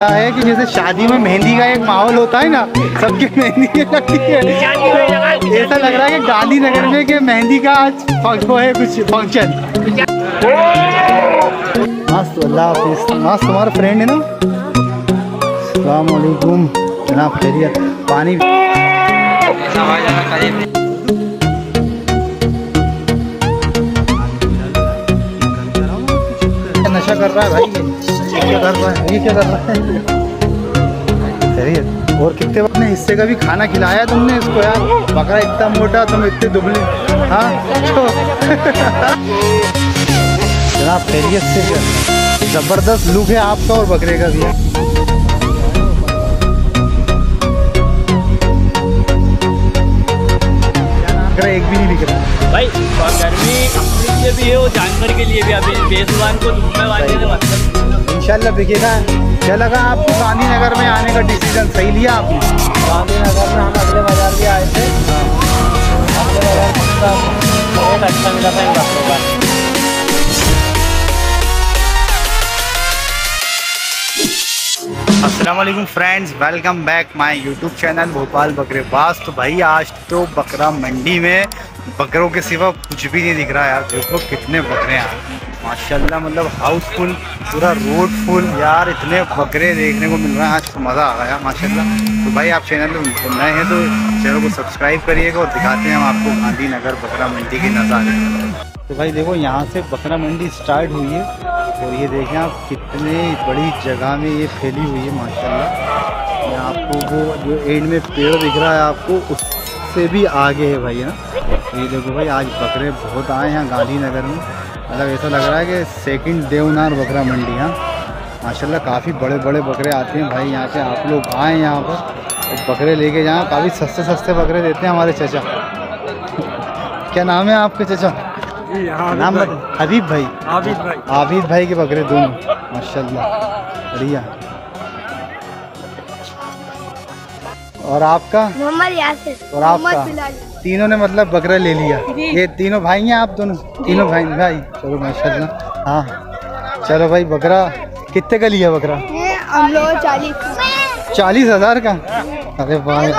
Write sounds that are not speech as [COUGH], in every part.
है कि जैसे शादी में मेहंदी का एक माहौल होता है ना सबकी मेहंदी [LAUGHS] लगती है। तो ऐसा लग रहा है कि गांधीनगर में कि मेहंदी का आज फंक- वो है कुछ फ़ंक्शन मस्त अल्लाह हाफिज। मस्त तुम्हारा फ्रेंड है ना? अस्सलाम वालेकुम जनाब खैरियत। पानी नशा कर रहा है भाई और कितने अपने हिस्से का भी खाना खिलाया तुमने इसको यार? बकरा इतना मोटा, तुम इतने दुबले। हाँ तो। जनाब, खैरियत से ज़बरदस्त लुक है आपका और बकरे का भी। बकरा एक भी नहीं दिख रहा। भाई गर्मी के लिए भी है और जानवर के लिए भी अभी बेजुबान को धूप में से मतलब इंशाल्लाह बिकेगा। क्या लगा आपको गांधीनगर में आने का डिसीज़न सही लिया आपने? गांधीनगर में हम अगले बाज़ार भी आए थे। अगले बाज़ार का रेट अच्छा मिला था इन बकरों का। अस्सलाम वालेकुम friends welcome back my YouTube channel Bhopal बकरेबाज। तो भाई आज तो बकरा मंडी में बकरों के सिवा कुछ भी नहीं दिख रहा यार। देखो कितने बकरे हैं। माशाल्लाह मतलब हाउसफुल पूरा रोड फुल यार, इतने बकरे देखने को मिल रहे हैं, आज तो मज़ा आ गया, माशाल्लाह। तो भाई, आप चैनल पे नए हैं तो चैनल को सब्सक्राइब करिएगा और दिखाते हैं हम आपको गांधीनगर बकरा मंडी के नज़ारे। तो भाई, देखो, यहाँ से बकरा मंडी स्टार्ट हुई है, और ये देखें आप, कितने बड़ी जगह में ये फैली हुई है, माशाल्लाह। आपको वो जो एंड में पेड़ दिख रहा है आपको, उससे भी आगे है भाई ना? तो ये देखो भाई, आज बकरे बहुत आए हैं गांधीनगर में। मतलब ऐसा लग रहा है कि सेकंड देवनार बकरा मंडी हाँ। माशाल्लाह काफ़ी बड़े बड़े बकरे आते हैं भाई यहाँ पे। आप लोग आए यहाँ पर और बकरे लेके जाएँ। काफ़ी सस्ते सस्ते बकरे देते हैं हमारे चचा। [LAUGHS] क्या नाम है आपके चचा? नाम हबीब भाई। आबिद भाई। आबिद भाई के बकरे दोनों। माशाल्लाह बढ़िया। और आपका? मोहम्मद यासिर और आपका? तीनों ने मतलब बकरा ले लिया। ये तीनों भाई हैं आप दोनों? तीनों भाई भाई। चलो माशाल्लाह। हाँ। चलो भाई बकरा। कितने का लिया बकरा? हम लोग चालीस। चालीस हज़ार का? अरे भाई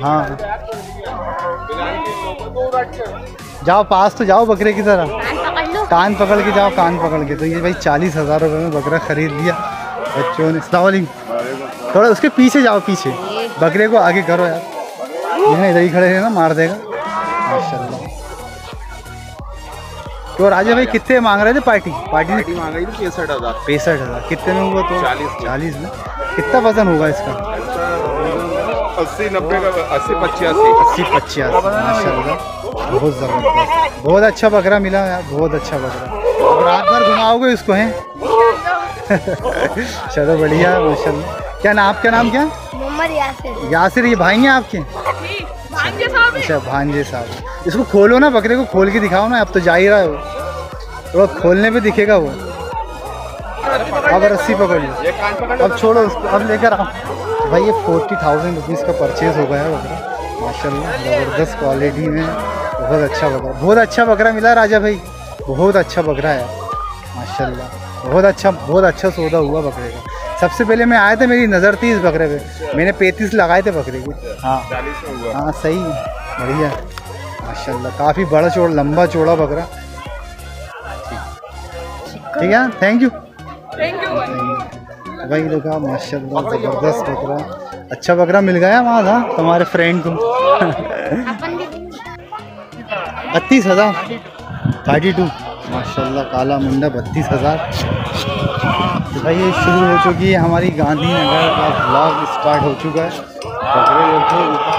हाँ। जाओ पास तो जाओ बकरे की तरह। कान पकड़ के जाओ कान पकड़ के। तो ये भाई चालीस हज़ार रुपये में बकरा खरीद लिया। बच्चों ने। सलाम थोड़ा उसके पीछे जाओ पीछे। बकरे को आगे करो यार। ये इधर ही खड़े हैं ना मार देगा। माशाल्लाह। तो राजा भाई कितने मांग रहे थे पार्टी? पार्टी ने मांग रही थी पैंसठ हज़ार। पैंसठ हज़ार। कितने में हुआ तो? चालीस चालीस में। कितना वज़न होगा इसका? अस्सी नब्बे का अस्सी पचासी। अस्सी पचास। माशाल्लाह। बहुत ज़बरदस्त। बहुत अच्छा बकरा मिला यार। बहुत अच्छा बकरा। अब रात भर घुमाओगे इसको हैं? [LAUGHS] चलो बढ़िया माशाल्लाह। क्या नाम आपका नाम क्या? मोहम्मद यासिर। यासिर ये भाई हैं आपके? अच्छा भांजे साहब। इसको खोलो ना बकरे को खोल के दिखाओ ना अब तो जा ही रहा है। वो थोड़ा खोलने पे दिखेगा वो। अब रस्सी पकड़ लो अब छोड़ो उसको अब लेकर आओ। भाई ये फोर्टी थाउज़ेंड रुपीज़ का परचेज हो गया है बकरा। माशाल्लाह ज़बरदस्त क्वालिटी में बहुत अच्छा बकरा। बहुत अच्छा बकरा मिला राजा भाई। बहुत अच्छा बकरा है। माशाल्लाह बहुत अच्छा बहुत अच्छा सौदा हुआ बकरे का। सबसे पहले मैं आया था मेरी नज़र थी इस बकरे पे। मैंने पैंतीस लगाए थे बकरे के। हाँ। हाँ सही है। बढ़िया। माशाल्लाह काफ़ी बड़ा चौड़ा लंबा चौड़ा बकरा। ठीक है थैंक यू थैंक यू भाई देखा माशाल्लाह ज़बरदस्त बकरा। अच्छा बकरा मिल गया वहाँ था तुम्हारे फ्रेंड को। बत्तीस हज़ार। थर्टी टू माशाल्लाह काला मुंडा बत्तीस हज़ार। तो भाई ये शुरू हो चुकी है हमारी गांधीनगर का ब्लॉग स्टार्ट हो चुका है। बकरे देखो ऊपर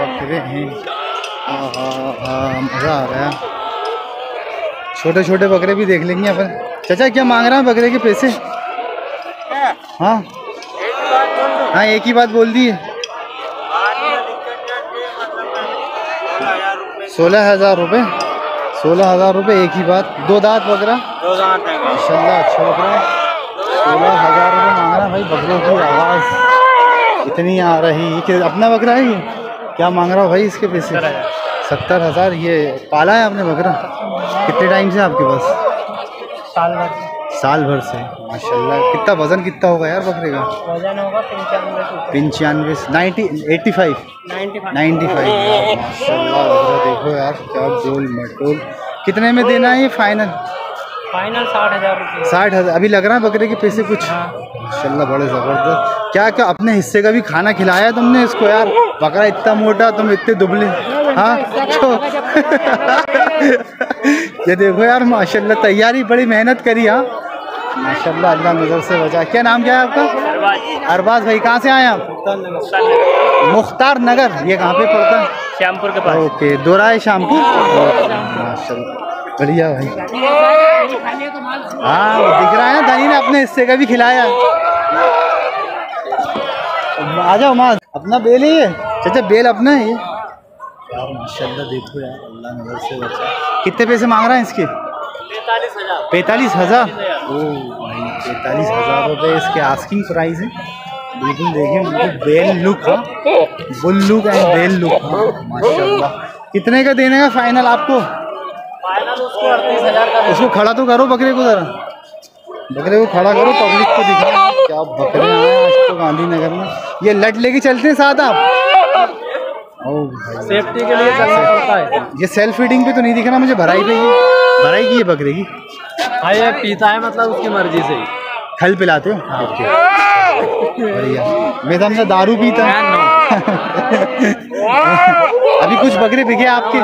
बकरे हैं। मज़ा आ रहा है। छोटे छोटे बकरे भी देख लेंगे अपन। चाचा क्या मांग रहा है बकरे के पैसे? हाँ। हाँ एक ही बात बोल दी है। सोलह हज़ार रुपये सोलह हज़ार रुपये एक ही बात। दो दांत बकरा। दो माशाल्लाह अच्छा बकरा। सोलह हज़ार रुपये मांग रहा है भाई बकरों की आवाज़। इतनी आ रही है कि अपना बकरा है ये? क्या मांग रहा हो भाई इसके पैसे? सत्तर हज़ार। ये पाला है आपने बकरा? कितने टाइम से आपके पास? साल भर साल भर से। माशाल्लाह कितना वज़न कितना होगा यार बकरे का? वज़न होगा पंचानवे ninety eighty five? Ninety five. Ninety five. माशाल्लाह बकरा देखो यार क्या गोल मटोल। कितने में देना है ये फाइनल फाइनल साठ हज़ार रुपये। साठ हज़ार। अभी लग रहा है बकरे के पैसे कुछ? हाँ। माशाल्लाह बड़े ज़बरदस्त। क्या क्या अपने हिस्से का भी खाना खिलाया तुमने इसको यार? बकरा इतना मोटा तुम इतने दुबले। हाँ? तो [LAUGHS] ये देखो यार माशाल्लाह तैयारी बड़ी मेहनत करी हाँ। माशाल्लाह अल्लाह नज़र से बचा क्या नाम क्या है आपका? अरबाज भाई कहाँ से आए आप? मुख्तार नगर। ये कहाँ पे पड़ता है? श्यामपुर के पास। ओके दोराए शामपुर माशाल्लाह। बढ़िया भाई। हाँ दिख रहा है ना धनी ने अपने हिस्से का भी खिलाया। आ जाओ, माँ, अपना बेल है ये। चाचा, बेल अपना है ये। माशाल्लाह, देखो यार, अल्लाह नज़र से बचा। कितने पैसे मांग रहा है इसके? पैंतालीस हज़ार। ओ, भाई, पैंतालीस हज़ार रुपये इसके आस्किंग प्राइस है। बिल्कुल देखिए बेल लुक हाँ। Bull look and bell look हाँ माशाल्लाह। कितने का देने का फाइनल आपको? इसको खड़ा तो करो बकरे को जरा। बकरे को खड़ा करो पब्लिक को दिखाओ। क्या बकरे आए आज तो गांधीनगर में। ये लट लेके चलते हैं साथ आप। सेफ्टी के लिए चलना पड़ता है। ये सेल्फ फीडिंग पे तो नहीं दिख रहा मुझे भराई पे ही। भराई की है बकरे की? हाँ ये पीता है मतलब उसकी मर्ज़ी से। खल पिलाते हो? ओके। बढ़िया। मैं तो हमने दारू पीता [LAUGHS] अभी कुछ बकरे बिके आपके?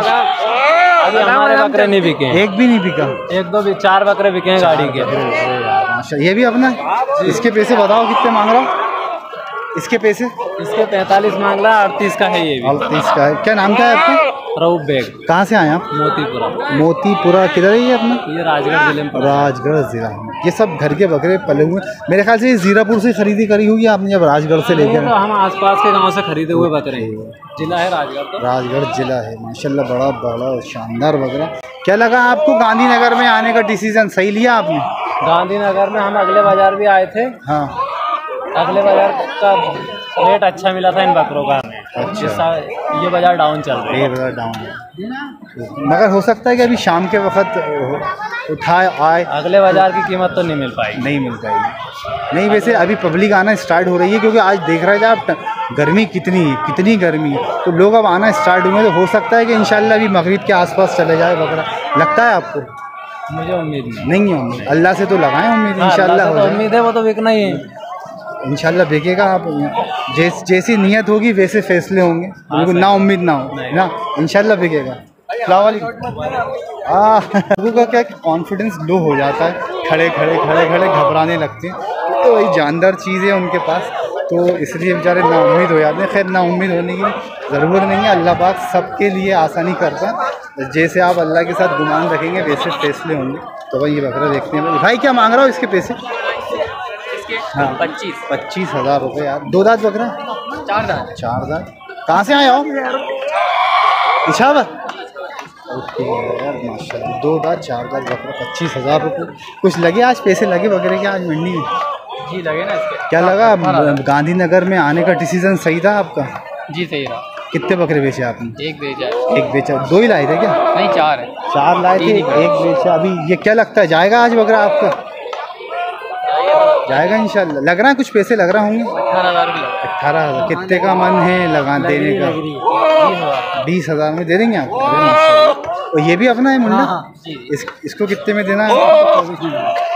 अभी हमारे बकरे नहीं बिके एक भी नहीं बिका। एक दो भी चार बकरे बिके हैं गाड़ी के। माशा ये भी अपना इसके पैसे बताओ कितने मांग रहा हूँ? इसके पैसे? इसके पैंतालीस मांग रहा है अड़तीस का है ये भी। अड़तीस का है। क्या नाम क्या है आपका? रऊफ बेग। कहाँ से आए आप? मोतीपुरा। मोतीपुरा। किधर है ये अपना? ये राजगढ़ ज़िले में राजगढ़ जिला में ये सब घर के बकरे पले हुए मेरे ख्याल से ये जीरापुर से खरीदी करी होगी आपने जब राजगढ़ से लेकर तो हम आसपास के गाँव से खरीदे हुए बकरे हैं। जिला है राजगढ़ तो। राजगढ़ जिला है। माशाल्लाह बड़ा बड़ा शानदार बकरा। क्या लगा आपको गांधीनगर में आने का डिसीज़न सही लिया आपने? गांधीनगर में हम अगले बाज़ार भी आए थे। हाँ। अगले बाज़ार का रेट अच्छा मिला था इन बकरों का। हमें अच्छा। ये बाज़ार डाउन चल रहा है। एक हज़ार डाउन है। मगर हो सकता है कि अभी शाम के वक्त उठाए आए। अगले बाज़ार की कीमत तो नहीं मिल पाएगी। नहीं मिल पाएगी। नहीं वैसे अभी पब्लिक आना स्टार्ट हो रही है क्योंकि आज देख रहे थे आप गर्मी कितनी है कितनी गर्मी है। तो लोग अब आना स्टार्ट हुए तो हो सकता है कि इंशाल्लाह अभी मगरिब के आसपास चले जाए बकरा लगता है आपको? मुझे उम्मीद नहीं नहीं है उम्मीद। अल्लाह से तो लगाएँ उम्मीद हाँ, से तो उम्मीद है वो तो बिकना ही है। इंशाल्लाह बिकेगा आप। जैस जैसी नीयत होगी वैसे फैसले होंगे। बिल्कुल ना उम्मीद ना हो। ना इंशाल्लाह बिकेगा हाँ लोगों का क्या कॉन्फिडेंस लो हो जाता है। खड़े खड़े खड़े खड़े घबराने लगते हैं। तो वही जानदार चीज़ है उनके पास। तो इसलिए बेचारे ना उम्मीद हो जाते हैं। खैर ना उम्मीद होने की ज़रूरत नहीं है। अल्लाह पाक सबके लिए आसानी करता है। जैसे आप अल्लाह के साथ गुमान रखेंगे वैसे फैसले होंगे। तो भाई ये बकरा देखते हैं। भाई क्या मांग रहा हो इसके पैसे? हाँ। पच्चीस। पच्चीस हज़ार रुपये यार। दो दांत बकरा? चार दांत। चार दांत। कहाँ से आए हो? ओके यार माशाल्लाह। दो दांत चार दांत बकरा पच्चीस हज़ार रुपये कुछ लगे आज? पैसे लगे बकरे के आज मंडी में? जी लगे ना इसके। क्या लगा? गांधीनगर में आने का डिसीज़न सही था आपका? जी सही रहा। कितने बकरे बेचे आपने? एक जाए एक बेचा दो ही लाए थे क्या? नहीं चार है। चार लाए थे एक बेचा। अभी ये क्या लगता है? जाएगा आज बकरा आपका? जाएगा इंशाल्लाह। लग रहा है कुछ पैसे लग रहा होंगे? अठारह हज़ार अट्ठारह हज़ार। कितने का मन है लगा देने का बीस हज़ार में दे देंगे आप? और ये भी अपना है मुन्ना? इस, इसको कितने में देना है?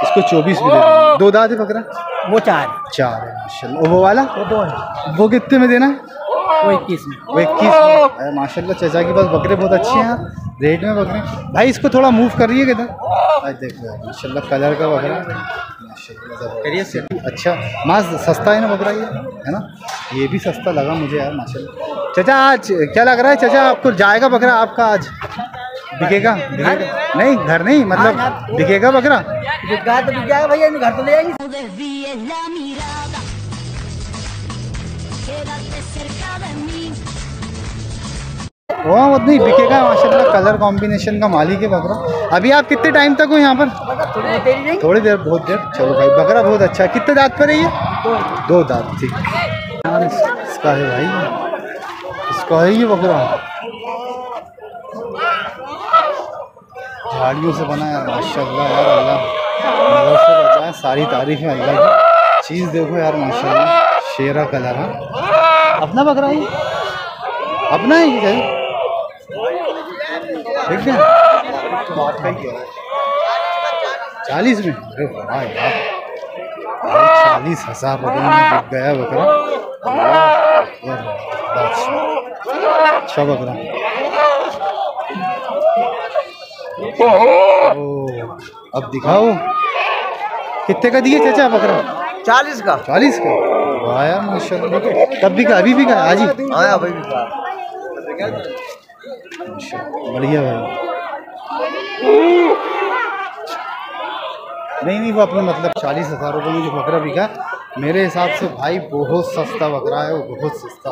इसको चौबीस में देना दो दाद है बकरा वो चार। चार है और वो वाला? वो दो है। वो कितने में देना है? वो इक्कीस में। वो इक्कीस में। अरे माशाल्लाह चचा के पास बकरे बहुत अच्छे हैं रेट में बकरे। भाई इसको थोड़ा मूव करिए किधर? देखो माशाल्लाह कलर का बकरा। करिए से अच्छा मास्क सस्ता है ना बकरा ये है ना? ये भी सस्ता लगा मुझे यार माशा चाचा आज क्या लग रहा है चाचा आपको जाएगा बकरा आपका आज? बिकेगा? बिकेगा? नहीं घर नहीं मतलब बिकेगा बकरा? तो बिक जाएगा भैया घर तो ले जाएँगे वो उतना ही बिकेगा माशाल्लाह कलर कॉम्बिनेशन का मालिक है बकरा। अभी आप कितने टाइम तक हो यहाँ पर? थोड़ी देर, बहुत देर। चलो भाई, बकरा बहुत अच्छा है। कितने दांत पर है ये? दो दांत, ठीक। इसका है भाई, इसका है ये बकरा। झाड़ियों से बना यार माशाल्लाह यार, अल्लाह। सारी तारीफें अल्लाह की। चीज़ देखो यार, माशाल्लाह, शेरा कलर है। अपना बकरा है? अपना है ये ठीक है? बात का ही है चालीस में? अरे वाह यार। चालीस हज़ार रुपये में बिक गया बकरा। अच्छा बकरा अब दिखाओ। कितने का दिए चाचा बकरा? चालीस का। चालीस का? वाह यार माशाल्लाह। तब भी का अभी भी का आज ही? हाँ भाई माशाल्लाह, बढ़िया भाई। नहीं नहीं, वो अपने मतलब चालीस हज़ार रुपये में जो बकरा बिका, मेरे हिसाब से भाई बहुत सस्ता बकरा है, वो बहुत सस्ता।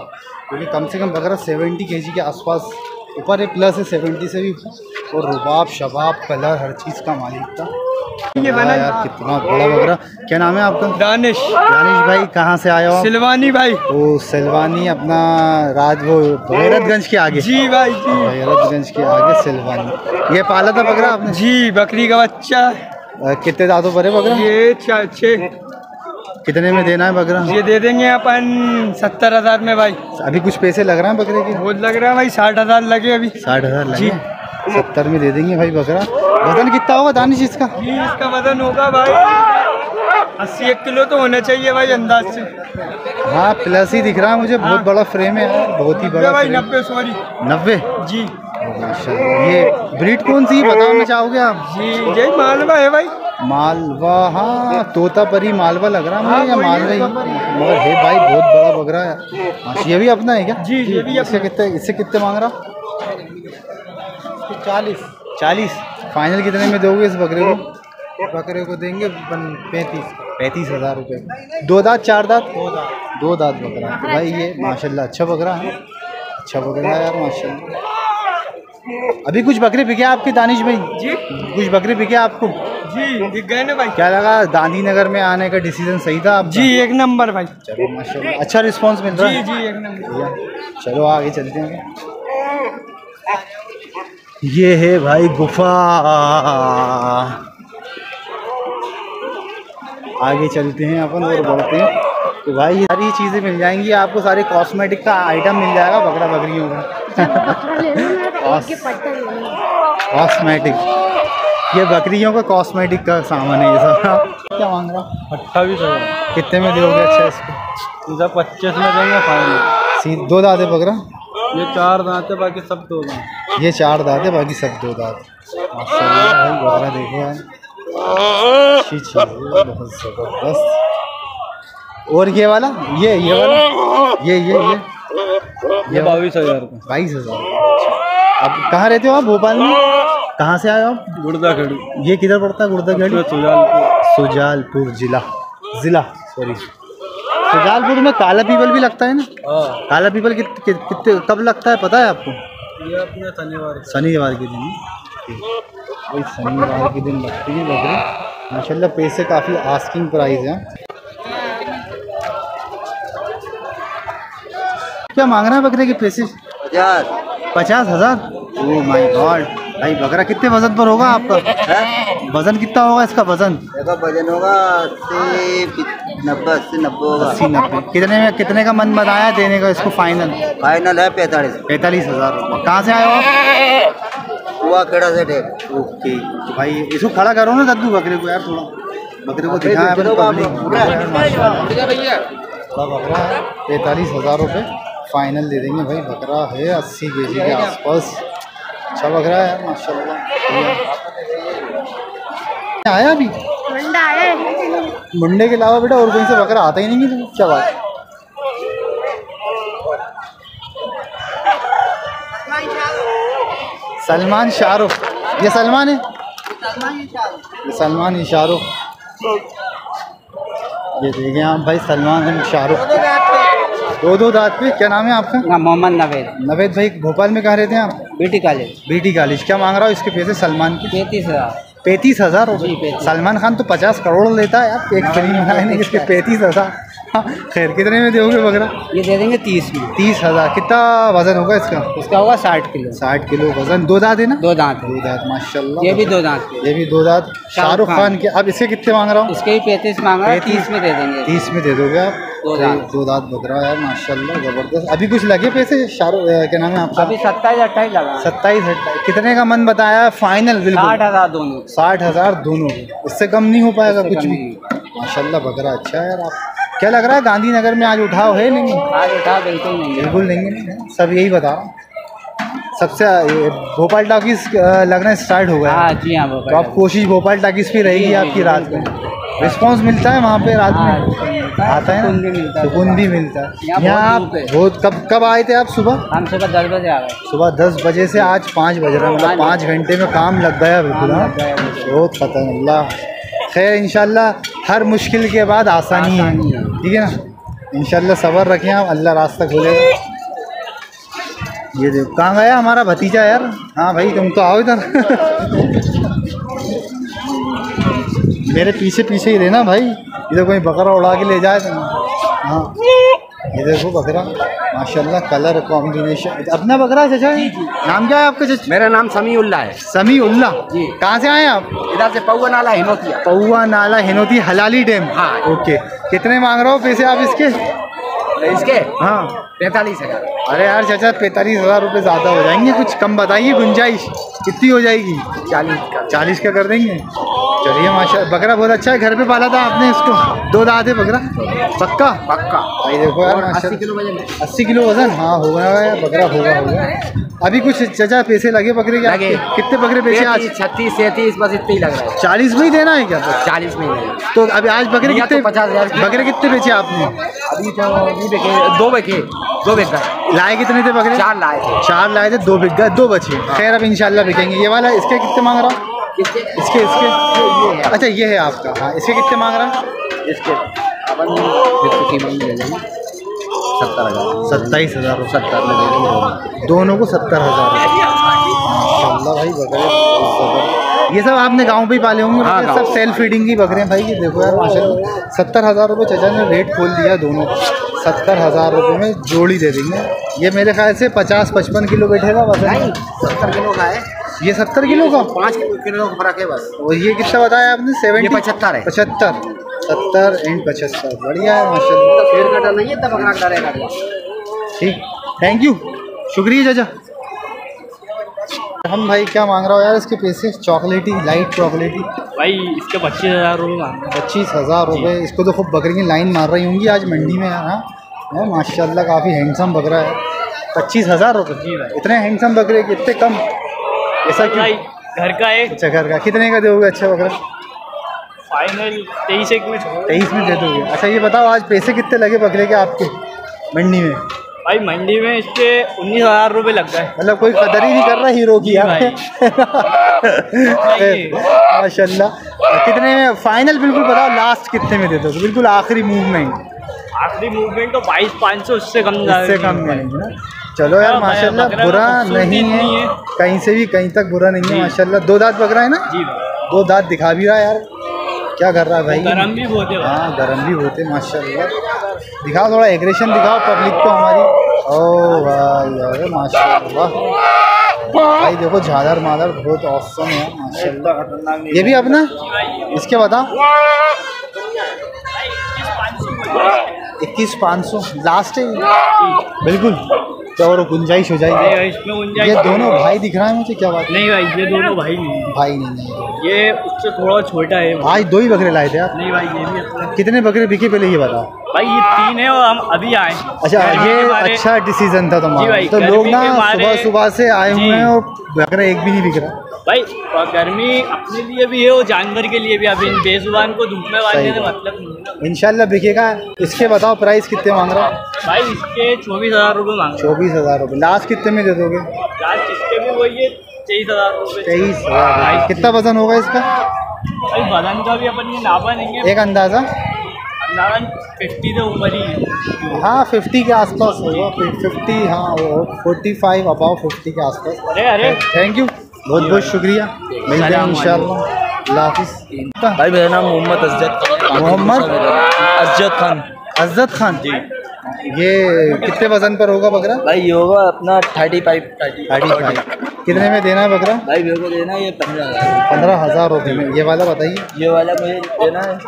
क्योंकि कम से कम बकरा सेवेंटी के के आसपास ऊपर है प्लस है सेवेंटी से भी और रुबाब शबाब कलर हर चीज़ का मालिक था। ये बना यार कितना बड़ा बकरा क्या नाम है आपका? दानिश। दानिश भाई कहाँ से आए हो सिलवानी भाई। ओ सेलवानी अपना राज वो भैरतगंज के आगे। जी भाई जी। भैरतगंज के आगे सिलवानी। ये पाला था बकरा आपने? जी बकरी का बच्चा कितने दांतों पर है बकरा? ये छः कितने में देना है बकरा? ये दे देंगे अपन सत्तर हज़ार में भाई। अभी कुछ पैसे लग रहे हैं बकरे के? बहुत लग रहा है भाई साठ हज़ार लगे अभी। साठ हज़ार लगे सत्तर में दे देंगे भाई बकरा। वज़न कितना होगा दानिश इसका? इसका वज़न होगा भाई अस्सी एक किलो तो होना चाहिए भाई अंदाज से। हाँ प्लस ही दिख रहा है मुझे। बहुत हाँ। बड़ा फ्रेम है बहुत ही बड़ा भाई नब्बे सॉरी नब्बे? जी। ये ब्रीड कौन सी बताना चाहोगे आप? जी यही मालवा है भाई। मालवा हाँ तोता परी मालवा लग रहा है या हाँ, वही मालवा ही? मगर है भाई बहुत बड़ा बकरा है। हाँ, ये भी अपना है क्या? जी, ये भी इसके कितने इससे कितने मांग रहा? चालीस। चालीस? फाइनल कितने में दोगे इस बकरे को? बकरे को देंगे पैंतीस। पैंतीस हज़ार रुपये दो दांत चार दांत। दो दांत बकरा। तो भाई ये माशाल्लाह अच्छा बकरा है। अच्छा बकरा है यार माशाल्लाह। अभी कुछ बकरे बिके आपके दानिश भाई? जी। कुछ बकरे बिके आपको? जी दिख गए ना भाई। क्या लगा गांधीनगर में आने का डिसीज़न सही था आपका? जी एक नंबर भाई। चलो माशाल्लाह। अच्छा रिस्पांस मिल रहा है? जी जी एक नंबर। चलो आगे चलते हैं। ये है भाई गुफा। आगे चलते हैं अपन और बढ़ते हैं। तो भाई ये सारी चीज़ें मिल जाएँगी। आपको सारे कॉस्मेटिक का आइटम मिल जाएगा बकरा बकरियों का। [LAUGHS] [LAUGHS] कॉस्मेटिक। ये बकरियों का कॉस्मेटिक का सामान है ये सब। क्या मांग रहा? अट्ठाईस हज़ार। कितने में दोगे अच्छा इसको पच्चीस में देंगे फाइनल सी दो दाते बकरा? ये चार दांत है बाकी सब दो दांत। ये चार दाते बाकी सब दो दात। भाई बकरा देखो यार। चीज़ बहुत ज़बरदस्त। और ये वाला? ये ये वाला? ये ये ये। ये बाईस हज़ार का। बाईस हज़ार। अब कहाँ रहते हो आप भोपाल में? कहाँ से आए हो आप? खड़ी ये किधर पड़ता है गुर्दागढ़ सुजालपुर। सुजालपुर जिला। जिला सॉरी सुजालपुर में काला पीपल भी लगता है ना? हाँ। काला पीपल कित, कित, कितने कब लगता है पता है आपको? ये अपने शनिवार शनिवार के दिन। शनिवार के दिन लगती है बकरी माशाल्लाह पैसे काफ़ी आस्किंग प्राइस है। क्या मांग रहा है बकरे के पैसे? पचास हज़ार? ओ माय गॉड भाई बकरा कितने वज़न पर होगा आपका? [LAUGHS] वज़न कितना होगा इसका वज़न? इसका वज़न होगा अस्सी नब्बे अस्सी नब्बे होगा। अस्सी नब्बे। कितने में कितने का मन बनाया देने का इसको फाइनल फाइनल है पैंतालीस। पैंतालीस हज़ार। कहाँ से आए हो आप? हुआ खेड़ा से ओके तो भाई इसको खड़ा करो ना दद्दू बकरे को यार थोड़ा। बकरे को है पैंतालीस हज़ार रुपये फाइनल दे देंगे भाई बकरा है अस्सी के जी के आसपास। अच्छा बकरा है माशाल्लाह आया अभी? मुंडे के अलावा बेटा और कहीं से बकरा आता ही नहीं है? क्या बात सलमान शाहरुख। ये सलमान है? ये सलमान है शाहरुख। ये देखें आप भाई सलमान शाहरुख। दो दो दांत पे क्या नाम है आपका? मोहम्मद नवेद। नवेद भाई भोपाल में कह रहे थे आप? BT college. BT college. क्या मांग रहा हो इसके पैसे सलमान की? पैंतीस हज़ार। पैंतीस हज़ार? सलमान खान तो पचास करोड़ लेता है यार एक फ़िल्म बनाने इसके पैंतीस हज़ार। खैर कितने में दोगे बकरा? ये दे देंगे तीस में। तीस हज़ार। कितना वज़न होगा इसका? इसका होगा साठ किलो। साठ किलो वज़न। दो दांत है ना? दो दांत दो दांत माशाल्लाह। ये भी दो दांत ये भी दो दांत। शाहरुख खान। के अब इसके कितने मांग रहा हूँ? इसके ही पैंतीस मांगा है, 35 तीस में दे देंगे। तीस में दे दोगे आप? दो दांत। बकरा है माशाल्लाह ज़बरदस्त। अभी कुछ लगे पैसे? शाहरुख क्या नाम है आपका? अभी सत्ताईस अट्ठाईस लगा सत्ताईस अट्ठाईस कितने का मन बताया? फाइनल साठ हज़ार दोनों। साठ हज़ार दोनों। इससे कम नहीं हो पाएगा कुछ भी। माशाल्लाह बकरा अच्छा है यार आप। क्या लग रहा है गांधीनगर में आज उठाओ है नहीं? आज उठा बिल्कुल नहीं बिल्कुल नहीं है। सब यही बता सबसे भोपाल टॉकीज लगना स्टार्ट हो गया। हाँ जी हाँ तो आप कोशिश भोपाल टॉकीज पे रहेगी आपकी रात में। रिस्पांस मिलता है वहाँ पे रात में? रिस्पॉन्स है, आता है सुकून भी मिलता है। है। यहाँ आप बहुत कब कब आए थे आप सुबह? हम सुबह दस बजे आ गए। सुबह दस बजे से आज पाँच बज रहा है मतलब पाँच घंटे में काम लग गया बिल्कुल हाँ। बहुत खतरनाक अल्लाह। खैर इंशाल्लाह हर मुश्किल के बाद आसानी है। ठीक है ना? इंशाल्लाह सबर रखें आप अल्लाह रास्ता खोलेगा ये देखो कहाँ गया हमारा भतीजा यार? हाँ भाई तुम तो आओ इधर। मेरे पीछे पीछे ही रहना भाई। इधर कोई बकरा उड़ा के ले जाए। तो हाँ। ये देखो बकरा माशाल्लाह कलर कॉम्बिनेशन अपना बकरा है चाचा नाम क्या है आपका चाचा? मेरा नाम समी उल्ला है। समी उल्ला जी। कहाँ से आए आप? इधर से पौआ नाला हिनोतिया। पौआ नाला हिनोती हलाली डैम। हाँ। ओके। कितने मांग रहे हो पैसे आप इसके? इसके हाँ। पैंतालीस हज़ार। अरे यार चाचा पैंतालीस हज़ार रुपये ज़्यादा हो जाएँगे कुछ कम बताइए गुंजाइश कितनी हो जाएगी? चालीस का। चालीस का कर देंगे? चलिए माशा बकरा बहुत अच्छा है घर पे पाला था आपने इसको? दो दाँत है बकरा? पक्का? पक्का। भाई देखो यार अस्सी किलो वज़न अस्सी किलो वज़न? हाँ होगा यार बकरा होगा होगा अभी कुछ चाचा पैसे लगे बकरे के लगे। कितने बकरे बेचे आज? छत्तीस सैंतीस बस इतने ही लग रहा है। चालीस में ही देना है क्या? चालीस में ही। तो अभी आज बकरे तो कितने 50,000 की। बकरे कितने बेचे आपने? अभी तो नहीं दो बेचे दो गए लाए कितने थे बकरे? चार लाए थे। चार लाए थे दो बिक गए दो बचे। खैर अब इंशाल्लाह बिकेंगे। ये वाला इसके कितने मांग रहा? इसके इसके अच्छा ये है आपका। हाँ इसके कितने मांग रहा? इसके सत्तर हज़ार। सत्ताईस हज़ार सत्तर में दोनों को सत्तर हज़ार भाई बकरे। ये सब आपने गाँव पे ही पाले होंगे। हाँ, सब सेल्फ फीडिंग की बकरे हैं भाई। ये देखो यार माशाल्लाह। सत्तर हज़ार रुपये चाचा ने रेट खोल दिया दोनों सत्तर हज़ार रुपये में जोड़ी दे देंगे। ये मेरे ख्याल से पचास पचपन किलो बैठेगा बस नहीं सत्तर किलो का है। ये सत्तर किलो का? पाँच किलो का फ़र्क है बस। और ये कितना बताया आपने? सेवन पचहत्तर है। पचहत्तर। सत्तर एंड पचहत्तर। बढ़िया है माशा शेर का डर नहीं है तब बकरा का ठीक। थैंक यू शुक्रिया चाचा। हम भाई क्या मांग रहा हो यार इसके पैसे? चॉकलेटी लाइट चॉकलेटी। भाई इसके पच्चीस हज़ार रुपये मांग पच्चीस हज़ार रुपये इसको तो खूब बकरी लाइन मार रही होंगी आज मंडी में यार हाँ। हाँ, माशाल्लाह काफ़ी हैंडसम बकरा है। पच्चीस हज़ार रुपये इतने हैंडसम बकरे के इतने कम? ऐसा क्यों? घर का है अच्छा घर का। कितने का दोगे अच्छा बकरा? फाइनल तेईस एक में तेईस में दे दोगे। अच्छा ये बताओ आज पैसे कितने लगे बकरे के आपके मंडी में? भाई मंडी में इसके उन्नीस हज़ार रूपए लग गए। मतलब कोई कदर ही नहीं कर रहा हीरो की यार [LAUGHS] माशाल्लाह। कितने में? फाइनल बिल्कुल बताओ लास्ट कितने में दे दो बिल्कुल आखिरी मूवमेंट आखिरी मूवमेंट तो बाईस पाँच सौ उससे कम इससे कम में ना? चलो यार हाँ, माशाल्लाह बुरा खूबसूरती नहीं है। कहीं से भी कहीं तक बुरा नहीं है। माशाल्लाह। दो दांत बकरा है ना? जी। दो दांत दिखा भी रहा है यार। क्या कर रहा है भाई? गरम भी है। भाई। हाँ गरम भी होते माशाल्लाह। दिखाओ थोड़ा एग्रेशन दिखाओ पब्लिक को हमारी। ओ भाई अरे माशाल्लाह। भाई देखो झालर मालर बहुत औसम है माशाल्लाह। ये भी अपना? इसके बता इक्कीस पाँच सौ। लास्ट है बिल्कुल। तो और गुंजाइश हो जाएगी? इसमें ये दोनों भाई दिख रहा है मुझे क्या बात नहीं भाई ये दोनों भाई नहीं भाई नहीं है ये उससे थोड़ा छोटा है। भाई दो ही बकरे लाए थे आप? नहीं भाई ये भी कितने बकरे बिके पहले ये बताओ? भाई ये तीन है और हम अभी आए अच्छा ये अच्छा डिसीज़न था तुम्हारा। तो लोग ना सुबह सुबह से आए। हुए हैं और बकरा एक भी नहीं बिक रहा। भाई और गर्मी अपने लिए भी है और जानवर के लिए भी। अभी इन बेजुबान को धूप में बांधने सही। मतलब है इंशाल्लाह बिकेगा। इसके बताओ प्राइस कितने मांग रहा भाई इसके चौबीस हज़ार रुपये मांग चौबीस हज़ार रुपये। लास्ट कितने में दे दोगे? लास्ट इसके भी वही है तेईस हज़ार रुपये। तेईस हज़ार कितना वज़न होगा इसका? भाई बदन का भी अपन ये नापा नहीं है। एक अंदाज़ा? फिफ्टी से ऊपर ही है। हाँ फिफ्टी के आसपास होगा फिफ्टी हाँ फोर्टी फाइव अबाव फिफ्टी के आसपास। अरे अरे। थैंक यू बहुत बहुत शुक्रिया। मिलते हैं हाफिज़। भाई मेरा नाम मोहम्मद अजद मोहम्मद? अजद खान। अज्जत खान? जी। ये कितने वज़न पर होगा बकरा? भाई ये होगा अपना thirty five thirty thirty five कितने में देना है बकरा? भाई मेरे को देना है ये पंद्रह हज़ार। पंद्रह हज़ार रुपये में। ये वाला बताइए। ये वाला मुझे देना है।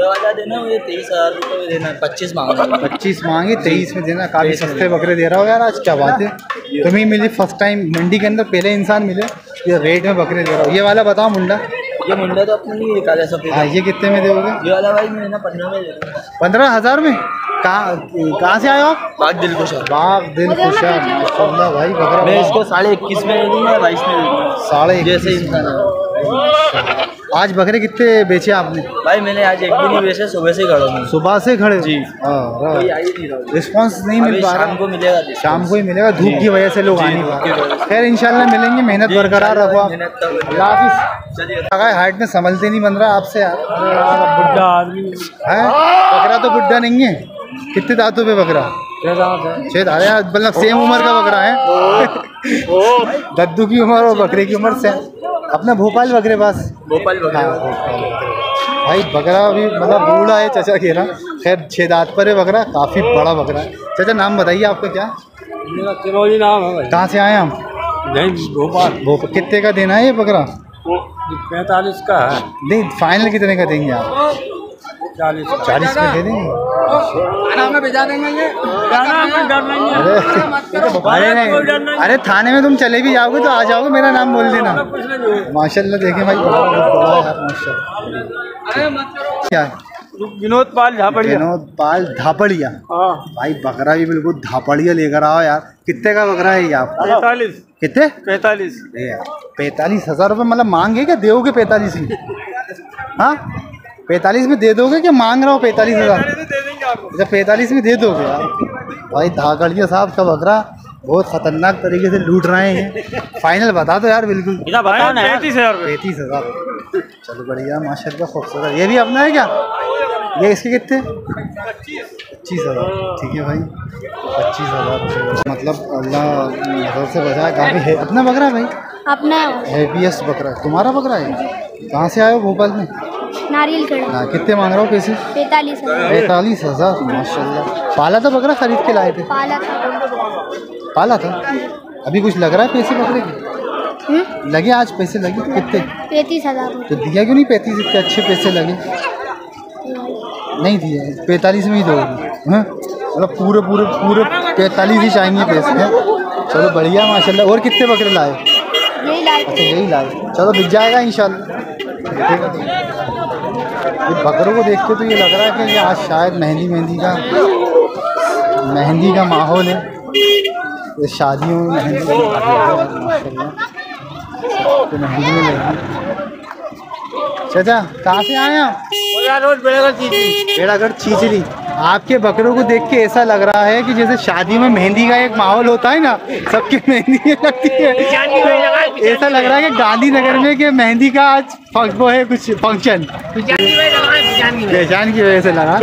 ये वाला देना मुझे तेईस हज़ार रुपये में देना पच्चीस मांग पच्चीस मांगे तेईस में देना। काफ़ी सस्ते बकरे दे रहा हो यार आज क्या बात है। तुम्हें मिली फ़र्स्ट टाइम मंडी के अंदर पहले इंसान मिले ये रेट में बकरे दे रहा हो। ये वाला बताओ मुंडा। ये मुंडा तो अपने नहीं निकाला सब हाँ ये कितने में दोगे? ये वाला भाई मैं ना पंद्रह में दे पंद्रह हज़ार में? कहाँ कहाँ से आए हो आप? बात दिल खुश बाप दिल खुश माशाल्लाह भाई बकरा मैं इसको साढ़े इक्कीस में दे दूँगा बाईस में दे दूँगा। साढ़े जैसे। इंसान है। आज बकरे कितने बेचे आपने? भाई मैंने आज एक भी नहीं बेचे सुबह से ही खड़ा हूँ। सुबह से खड़े जी। हाँ ही। नहीं रिस्पॉन्स नहीं मिल पा शाम रहा को मिलेगा शाम को ही मिलेगा। धूप की वजह से लोग आ नहीं पा खैर इंशाल्लाह मिलेंगे। मेहनत बरकरार रखो आप। हाइट में संभलते नहीं बन रहा आपसे यार। बुढ़ा आदमी। है? बकरा तो बुढ़ा नहीं है। कितने दांतों पे बकरा? छह दांत यार मतलब सेम उम्र का बकरा है। [LAUGHS] दद्दू की उम्र और बकरे की उम्र से अपना भोपाल बकरे पास भोपाल हाँ। भाई बकरा भी मतलब बूढ़ा है चाचा के ना? खैर छः दात पर है बकरा काफ़ी बड़ा बकरा है। चाचा नाम बताइए आपका क्या? चिरौली नाम है कहाँ से आए हम? नहीं भोपाल। भोपाल कितने का देना है ये बकरा? पैंतालीस का है। नहीं फाइनल कितने का देंगे आप? चालीस चालीस में दे देंगे। अरे अरे नहीं अरे थाने में तुम चले भी जाओगे तो आ जाओगे मेरा नाम बोल देना। माशाल्लाह देखें भाई क्या? विनोद पाल झापड़िया। विनोद पाल धापड़िया हाँ। भाई बकरा भी बिल्कुल धापड़िया लेकर आओ यार। कितने का बकरा है ये आप? पैंतालीस। कितने? पैंतालीस। अरे यार पैंतालीस हज़ार रुपये मतलब मांगे क्या दोगे पैतालीस में? हाँ? पैंतालीस में दे दोगे क्या मांग रहा हो पैंतालीस हज़ार? अच्छा पैंतालीस में दे दोगे यार भाई धाकड़िया साहब का बकरा बहुत खतरनाक तरीके से लूट रहे हैं। फाइनल बता दो यार बिल्कुल। पैंतीस हज़ार पैंतीस हज़ार। चलो बढ़िया माशाल्लाह खूबसूरत। ये भी अपना है क्या? ये इसके कितने? पच्चीस हज़ार। ठीक है भाई पच्चीस हज़ार। मतलब अल्लाह नज़र से बचाए काफ़ी है। अपना बकरा है भाई? अपना हैप्पीएस्ट बकरा। तुम्हारा बकरा है? कहाँ से आए हो भोपाल में? नारियल कड़ा ना कितने मांग रहा हो पैसे? पैतालीस पैंतालीस हज़ार माशाल्लाह। पाला था बकरा खरीद के लाए थे? पाला था। पाला था? अभी कुछ लग रहा है पैसे बकरे के? हम्म? लगे आज पैसे लगे? कितने? पैंतीस हज़ार। तो दिया क्यों नहीं पैंतीस? इतने अच्छे पैसे लगे। नहीं दिए पैंतालीस में ही दोगे हाँ? मतलब पूरे पूरे पूरे पैंतालीस ही चाहिए पैसे हैं? चलो बढ़िया माशाल्लाह। और कितने बकरे लाए? यही लाए अच्छा यही लाए। चलो बिक जाएगा इंशाल्लाह। ये बकरों को देख के तो ये लग रहा है कि ये आज शायद मेहंदी मेहंदी का मेहंदी का माहौल है। ये शादियों में मेहंदी तो मेहंदी में लगी चाचा कहाँ से आए आप? बेड़ागढ़ चीचली आपके बकरों को देख के ऐसा लग रहा है कि जैसे शादी में मेहंदी का एक माहौल होता है ना सबके मेहंदी [LAUGHS] लगती है। तो ऐसा लग रहा है कि गांधीनगर में कि मेहंदी का आज वो है कुछ फ़ंक्शन पहचान की वजह से लगा।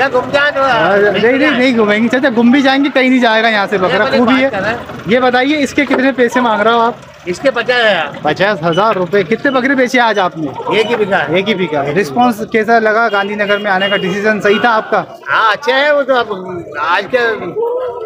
हाँ, नहीं नहीं नहीं घूमेंगे। चाचा घूम भी जाएँगे कहीं नहीं जाएगा यहाँ से बकरा खूबी है। ये बताइए इसके कितने पैसे मांग रहा हो आप? इसके पचास हज़ार। पचास हज़ार रूपए। कितने बकरे बेचे आज आपने? एक ही बिका। एक ही बिका। रिस्पांस कैसा लगा गांधीनगर में आने का डिसीज़न सही था आपका? हाँ अच्छा है वो तो अब आज के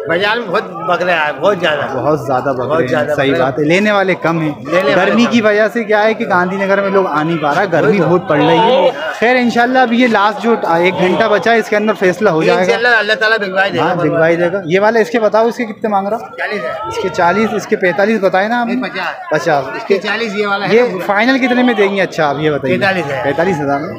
बाज़ार में बहुत बकरे आए बहुत ज़्यादा। बहुत ज़्यादा बकरे बहुत ज़्यादा सही बात है। लेने वाले कम है। गर्मी की वजह से क्या है की गांधीनगर में लोग आ नहीं पा रहा? गर्मी बहुत पड़ रही है। खैर इंशाल्लाह अब ये लास्ट जो एक घंटा बचा है इसके अंदर फैसला हो जाएगा। इंशाल्लाह अल्लाह ताला देगा हाँ देगा। ये वाला इसके बताओ इसके कितने मांग रहा हो? चालीस इसके चालीस इसके पैंतालीस बताए ना आपने पचास। पचास। इसके चालीस ये वाला ये फाइनल कितने में देंगे? अच्छा आप ये बताइए। 45 पैंतालीस हज़ार में?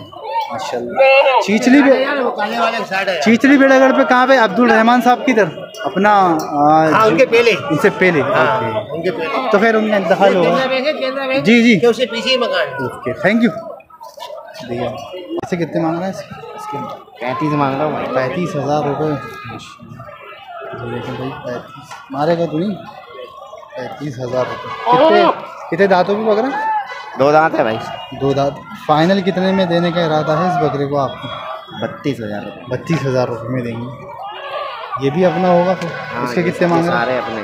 चीचली है चीचली बेड़ागढ़ पे कहाँ पे? अब्दुल रहमान साहब किधर? अपना आ, हाँ उनके पहले उनसे पहले हाँ उनके पहले तो फिर उनका इंतकाल होगा। जी जी। कि उससे पीछे मकान ओके थैंक यू भैया ऐसे कितने मांग रहा है इसके? पैंतीस मांग रहा हूँ पैंतीस हज़ार रुपये भाई पैंतीस। मारेगा तू नहीं पैंतीस हज़ार रुपये कितने कितने दांतों की बकरा? दो दांत है भाई। दो दांत। फाइनल कितने में देने का इरादा है इस बकरे को आपको? बत्तीस हज़ार बत्तीस हज़ार रुपये में देंगे। ये भी अपना होगा फिर? उसके कितने मांग रहा है? अपने।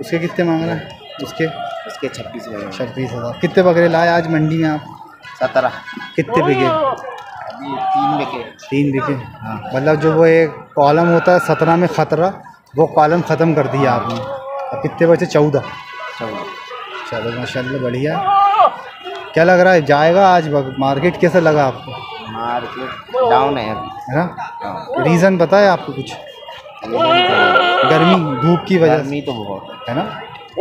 उसके कितने मांग रहा है? उसके? उसके छब्बीस हज़ार। छब्बीस हज़ार। कितने बकरे लाए आज मंडी में आप? सत्रह। कितने बिके? तीन बिके। तीन बिके? हाँ मतलब जो वो एक कॉलम होता है सत्रह में खतरा वो कॉलम ख़त्म कर दिया आपने। अब कितने बचे? चौदह। चलो माशाल्लाह बढ़िया। क्या लग रहा है जाएगा आज मार्केट कैसा लगा आपको? मार्केट डाउन है है ना? रीज़न पता है आपको कुछ? गर्मी धूप की वजह से। गर्मी तो बहुत है ना?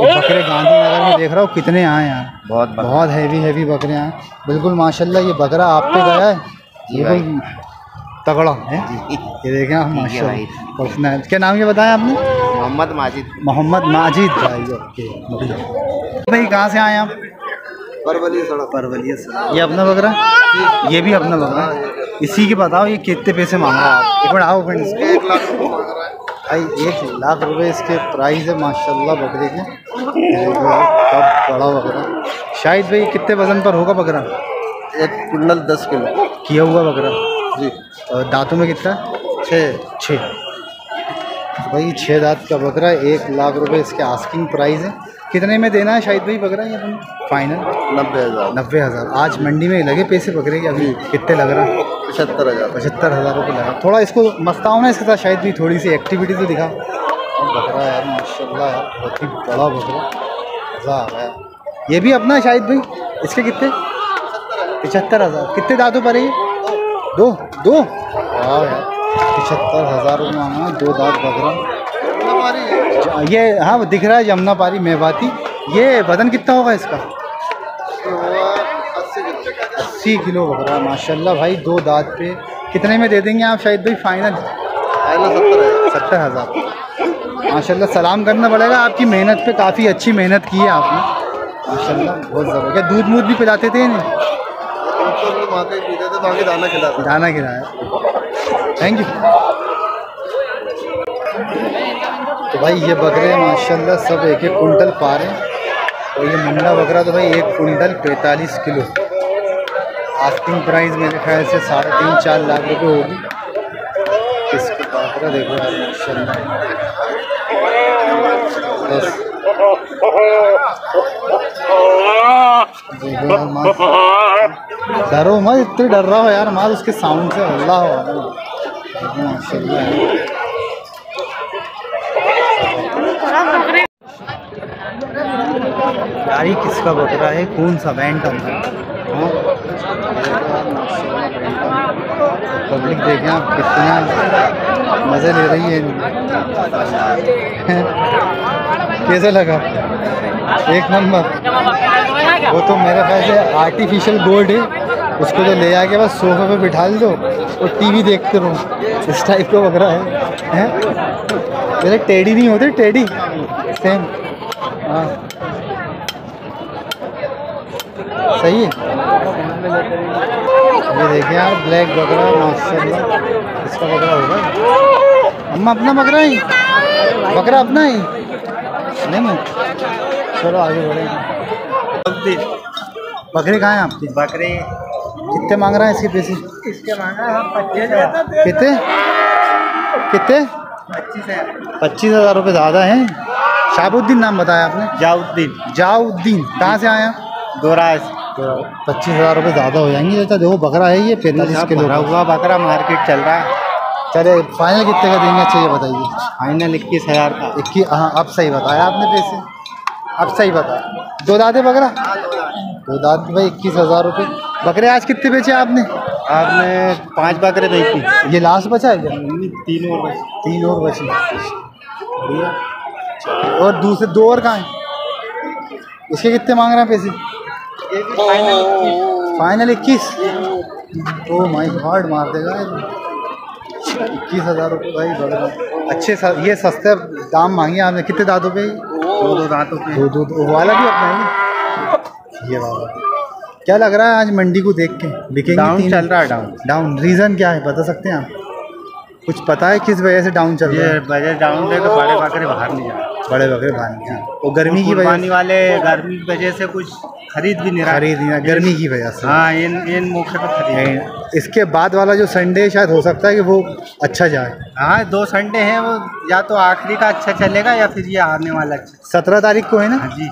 ये बकरे गांधीनगर में देख रहा हूँ कितने आए हैं। यार बहुत बहुत हैवी हैवी बकरे हैं। बिल्कुल माशाल्लाह ये बकरा आप पे गया है। बिल्कुल तगड़ा है। [LAUGHS] ये देखें आप पर्सनल क्या नाम ये बताया आपने? मोहम्मद माजिद। मोहम्मद माजिद भाई ओके भाई कहाँ से आए आप? सड़क। परवलिया ये अपना बकरा? ये भी अपना बकरा। इसी के बताओ ये कितने पैसे मांग रहा है आप? एक मिनट आओ फ्रेंड एक लाख रुपये मांग रहा है। भाई एक लाख रुपए इसके प्राइस है माशाल्लाह बकरे के। कब बड़ा बकरा। शायद भाई कितने वज़न पर होगा बकरा? एक कुंडल दस किलो। किया हुआ बकरा? जी। और दांतों में कितना? छः। छः। भाई छः दांत का बकरा एक लाख रुपए इसके आस्किंग प्राइस है। कितने में देना है शायद भाई बकरा ये अपन? फाइनल नब्बे हज़ार। नब्बे हज़ार। आज मंडी में लगे पैसे बकरे के अभी? कितने लग रहा है? पचहत्तर हज़ार। पचहत्तर हज़ार रुपये लगा। थोड़ा इसको मस्ताओ ना इसके साथ शायद भी थोड़ी सी एक्टिविटी तो दिखा। बकरा यार माशाल्लाह यार बहुत ही बड़ा बकरा। मज़ा आ रहा ये भी अपना है शायद भाई? इसके कितने? पचहत्तर हज़ार। कितने दांतों पर है ये? दो। दो? वाह यार। पचहत्तर हज़ार रुपये दो दांत बकरा। ये हाँ दिख रहा है जमुना पारी मेवाती। ये वज़न कितना होगा इसका? अस्सी किलो बकरा माशाल्लाह भाई दो दांत पे। कितने में दे देंगे आप शायद भाई फाइनल? सत्तर हज़ार। माशाल्लाह सलाम करना पड़ेगा। आपकी मेहनत पे काफ़ी अच्छी मेहनत की है आपने। माशाल्लाह बहुत ज़बरदस्त। क्या दूध मूध भी पिलाते थे खिलाते दाना खिलाया थैंक यू तो भाई ये बकरे माशाल्लाह, सब एक एक कुंटल पा रहे हैं। और ये मुंडा बकरा तो भाई एक कुंटल पैंतालीस किलो। आस्किंग प्राइस मेरे ख्याल से साढ़े तीन, चार लाख रुपए होगी। इसके बकरा देखो यार माशाल्लाह। मस्त। डरो मत, इतने डर रहा हो यार मार उसके साउंड से। अल्लाह हो माशाल्लाह। ये किसका बकरा है? कौन सा बैंड पब्लिक देखें आप कितना मज़े ले रही है। कैसा लगा? एक नंबर वो तो मेरे ख्याल से आर्टिफिशियल गोल्ड है। उसको तो ले आके बस सोफे पे बिठा दो और टीवी देखते रहो। इस टाइप का बकरा है। हैं? टेडी नहीं होते टेडी सेम हाँ। सही है। ये देखिए यार ब्लैक बकरा माशाल्लाह इसका बकरा होगा? अम्मा अपना बकरा ही। बकरा अपना ही। नहीं नहीं। चलो आगे बढ़े। बकरे कहाँ हैं आपके बकरे। कितने मांग रहा है इसके पैसे? इसके मांगा हम पच्चीस हज़ार। कितने? कितने? पच्चीस हज़ार। पच्चीस हज़ार रुपये ज़्यादा हैं। शाहबुद्दीन नाम बताया आपने? जाउद्दीन। जाउद्दीन। कहाँ से आया? दोराज। पच्चीस हज़ार रुपये ज़्यादा हो जाएँगे। चाचा देखो बकरा है ये पैंतालीस किलो। भरा हुआ बकरा मार्केट चल रहा है। चले फाइनल कितने का देंगे? अच्छा ये बताइए। फाइनल इक्कीस हज़ार का। इक्कीस हाँ अब सही बताया आपने पैसे। अब सही बताया। दो दादे बकरा? दो दाद भाई इक्कीस हज़ार रुपये। बकरे आज कितने बेचे आपने? आपने पाँच बकरे बेची। ये लास्ट बचा है क्या? तीन और बचे। तीन और बचे। बढ़िया। और दूसरे दो और कहाँ हैं? इसके कितने मांग रहे हैं पैसे? फाइनल इक्कीस? ओ माई गॉड मार देगा इक्कीस हज़ार रुपये भाई बड़ा अच्छे सा, ये सस्ते दाम मांगे आपने। कितने दांतों पे? दो दो दांतों पे। दो दो दो। वाला भी अपना है ये वाला। क्या लग रहा है आज मंडी को देख के? बिकेंगे डाउन चल रहा है डाउन डाउन रीज़न क्या है? बता सकते हैं आप? कुछ पता है किस वजह से डाउन चल रहा है? बजट डाउन है तो बड़े बकरे बाहर नहीं जा बड़े बकरे बाहर नहीं आए। और गर्मी की वजह वाले गर्मी की वजह से कुछ खरीद भी नहीं रहा। खरीद नहीं रहा, गर्मी की वजह से। हाँ इन इन मौके पर खरीद इसके बाद वाला जो संडे शायद हो सकता है कि वो अच्छा जाए। हाँ दो संडे हैं वो या तो आखिरी का अच्छा चलेगा या फिर ये आने वाला अच्छा। सत्रह तारीख को है ना? हाँ जी।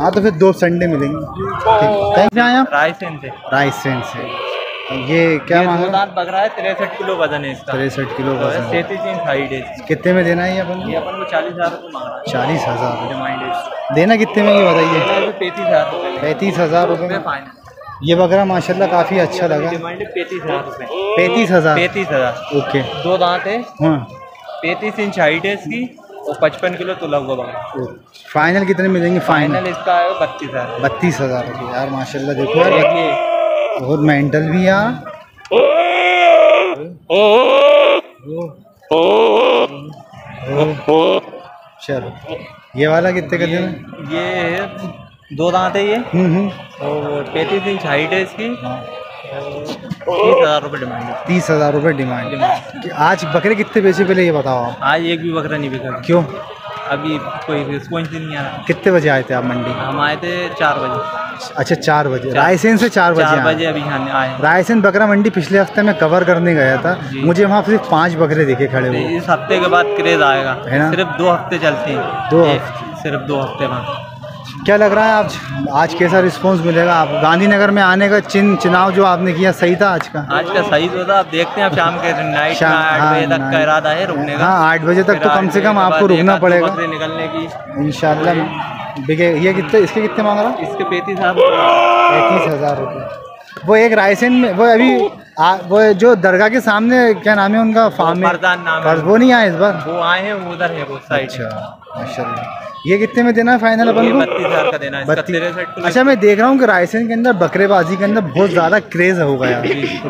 हाँ तो फिर दो संडे मिलेंगे। कहीं से आए आप रायसेन से। रायसेन से। ये क्या मांग? रहा दांत बकरा है तिरसठ किलो वज़न है इसका। तिरसठ किलो वज़न। है। सैंतीस इंच हाइट है कितने में देना है ये अपन ये अपन को चालीस हज़ार रुपये मांग रहा है। चालीस हज़ार। देना कितने में ये बताइए? पैंतीस हज़ार रुपये पैंतीस हज़ार रुपये में। फाइनल ये बकरा माशाल्लाह काफ़ी अच्छा लगा। पैंतीस हज़ार रुपये। पैंतीस हज़ार? पैंतीस हज़ार। ओके। दो दांत है। हाँ। पैंतीस इंच हाइट है इसकी। और पचपन किलो तुला हुआ बकरा। फाइनल कितने में देंगे? फाइनल इसका बत्तीस हज़ार। बत्तीस हज़ार रुपये। यार माशाल्लाह देखो यार बहुत मेंटल भी यार चलो। ये वाला कितने का देना ये दो दांत है ये। हम्म हम्म। और पैंतीस इंच हाइट है इसकी। हाँ। तीस हज़ार रुपये डिमांड है। तीस हज़ार रुपये डिमांड आज बकरे कितने बेचे पहले ये बताओ आप? आज एक भी बकरा नहीं बिका। क्यों? अभी कोई रिस्पॉन्स नहीं आ रहा कितने बजे आए थे आप मंडी? हम आए थे चार बजे। अच्छा चार बजे। रायसेन से चार बजे चार बजे अभी यहाँ आए। रायसेन बकरा मंडी पिछले हफ़्ते में कवर करने गया था। मुझे वहाँ सिर्फ़ पाँच बकरे देखे खड़े हुए। इस हफ़्ते के बाद क्रेज आएगा। है ना? सिर्फ़ दो हफ़्ते चलते हैं। दो सिर्फ़ दो हफ़्ते बाद। क्या लग रहा है आज आज कैसा रिस्पांस मिलेगा? आप गांधीनगर में आने का चिन्ह चुनाव जो आपने किया सही था आज का? आज का सही तो था। आप देखते हैं आप शाम के नाइट शाम- आठ हाँ, बजे तक का इरादा है रुकने का। हाँ आठ बजे तक तो कम से कम आपको रुकना पड़ेगा। निकलने की। इंशाल्लाह। बिके ये कितने इसके कितने मांग रहा? इसके पैंतीस हज़ार पैंतीस हज़ार रुपये वो एक रायसेन में वो अभी आ, वो जो दरगाह के सामने क्या नाम है उनका फार्म नाम है। वो नहीं आए इस बार? वो आए हैं उधर है वो साइड। अच्छा माशाल्लाह। ये कितने में देना है फाइनल अपन को? बत्तीस हज़ार का देना है बत्तीस अच्छा मैं देख रहा हूँ कि रायसेन के अंदर बकरेबाजी के अंदर बहुत ज़्यादा क्रेज हो गया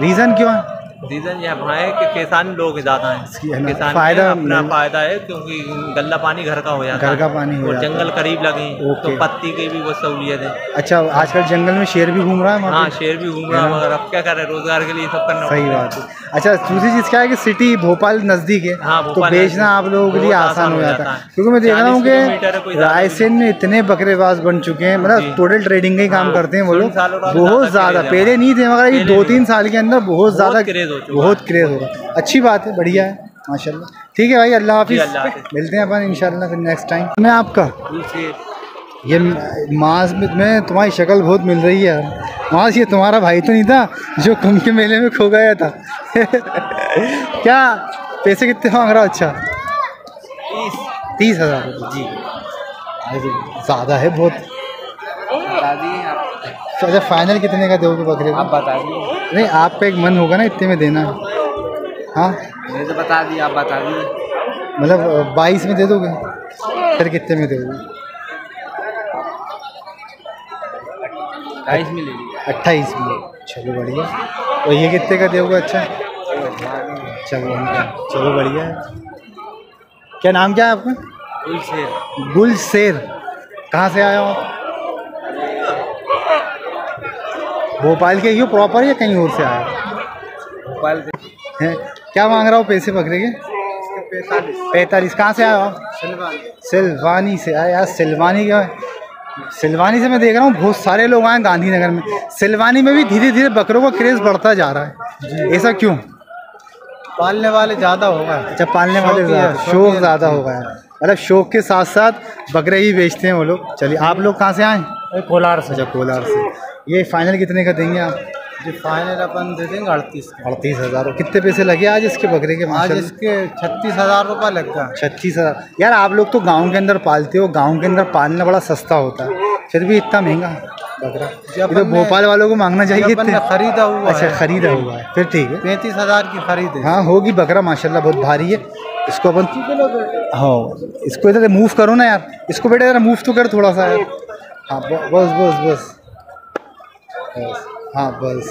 रीज़न क्यों है? रीजन यहाँ है कि किसान लोग ज़्यादा है। हैं किसान फ़ायदा अपना फ़ायदा है क्योंकि गंदा पानी घर का हो जाता है। घर का पानी हो और जाता है। जंगल करीब लगे तो पत्ती की भी वो सहूलियत है। अच्छा आजकल जंगल में शेर भी घूम रहा है हाँ शेर भी घूम रहा है मगर अब क्या करे रोज़गार के लिए सब करना सही बात है। अच्छा दूसरी चीज़ क्या है कि सिटी भोपाल नज़दीक है हाँ, तो बेचना आप लोगों के लिए आसान हो जाता है। है। क्योंकि मैं देख रहा हूँ 40 किलोमीटर है, कोई कि रायसेन में इतने बकरेबाज बन चुके हैं मतलब टोटल ट्रेडिंग का ही काम हाँ, करते हैं वो लोग। बहुत ज़्यादा पहले नहीं थे मगर ये दो तीन साल के अंदर बहुत ज़्यादा craze हो चुका बहुत क्रेज होगा अच्छी बात है बढ़िया है माशाल्लाह। ठीक है भाई अल्लाह हाफिज़। मिलते हैं अपन इंशाल्लाह फिर नेक्स्ट टाइम मैं आपका ये मास में तुम्हारी शक्ल बहुत मिल रही है। मास ये तुम्हारा भाई तो नहीं था जो कुंभ के मेले में खो गया था। [LAUGHS] क्या? पैसे कितने मांग रहा अच्छा। तीस। हज़ार। जी। ज़्यादा है बहुत। अच्छा फाइनल कितने का दोगे बकरे? आप बता दिए। नहीं आपका एक मन होगा ना इतने में देना। हाँ? मैंने तो बता दिया आप बता दिए। मतलब बाईस में दे दोगे? फिर कितने में दोगे? बाईस में ले अट्ठाईस में। चलो बढ़िया। और ये कितने का दोगे अच्छा? चलो चलो बढ़िया। क्या नाम क्या है आपका? उनसे गुल शेर कहाँ से आया हो आप? भोपाल के ही प्रॉपर या कहीं और से आया? भोपाल से हैं? क्या मांग रहा हो पैसे बकरे के? पैंतालीस। पैंतालीस कहाँ से आया हो? सिलवानी। से आया? यार सिलवानी क्या सिलवानी से मैं देख रहा हूँ बहुत सारे लोग आए गांधीनगर में। सिलवानी में भी धीरे धीरे बकरों का क्रेज़ बढ़ता जा रहा है। ऐसा क्यों? पालने वाले ज़्यादा होगा अच्छा पालने वाले शौक ज़्यादा- ही। है। हो गया मतलब शौक के साथ साथ बकरे ही बेचते हैं वो लोग। चलिए आप लोग कहाँ से आए? कोलार से। अच्छा कोलार से। ये फाइनल कितने का देंगे आप? जी फाइनल अपन दे देंगे अड़तीस अड़तीस हज़ार कितने पैसे लगे आज इसके बकरे के? आज इसके छत्तीस हज़ार रुपये लग गया छत्तीस हज़ार। यार आप लोग तो गाँव के अंदर पालते हो। गाँव के अंदर पालना बड़ा सस्ता होता है। फिर भी इतना महँगा बकरा? तो भोपाल वालों को मांगना चाहिए इतने खरीदा हुआ है। अच्छा खरीदा हुआ है। फिर ठीक है। पैंतीस हज़ार की खरीद। है हाँ होगी बकरा माशाल्लाह बहुत भारी है। इसको अपन हाँ इसको इधर मूव करो ना यार। इसको बेटा मूव तो कर थोड़ा सा यार। हाँ बस बस बस। बस। हाँ बस।